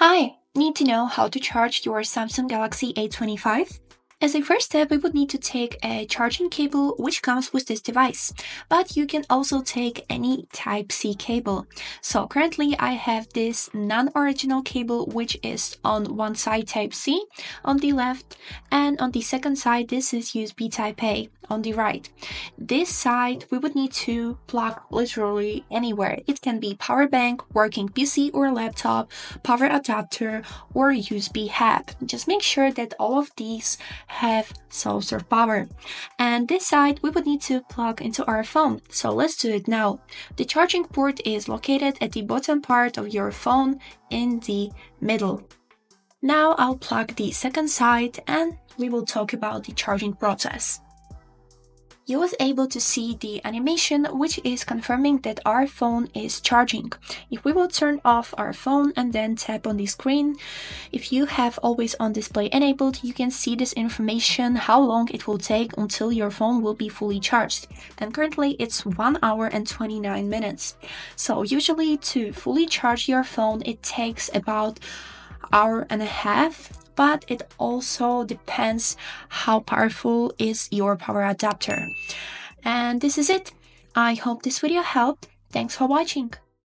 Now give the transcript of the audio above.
Hi, need to know how to charge your Samsung Galaxy A25? As a first step, we would need to take a charging cable which comes with this device, but you can also take any Type-C cable. So currently I have this non-original cable which is on one side Type-C on the left and on the second side this is USB Type-A on the right. This side we would need to plug literally anywhere. It can be power bank, working PC or laptop, power adapter or USB hub. Just make sure that all of these have of power. And this side we would need to plug into our phone. So let's do it now. The charging port is located at the bottom part of your phone in the middle. Now I'll plug the second side and we will talk about the charging process you was able to see the animation which is confirming that our phone is charging. If we will turn off our phone and then tap on the screen, if you have always on display enabled, you can see this information how long it will take until your phone will be fully charged. And currently it's 1 hour and 29 minutes. So usually to fully charge your phone it takes about hour and a half but it also depends how powerful is your power adapter. And this is it. I hope this video helped. Thanks for watching.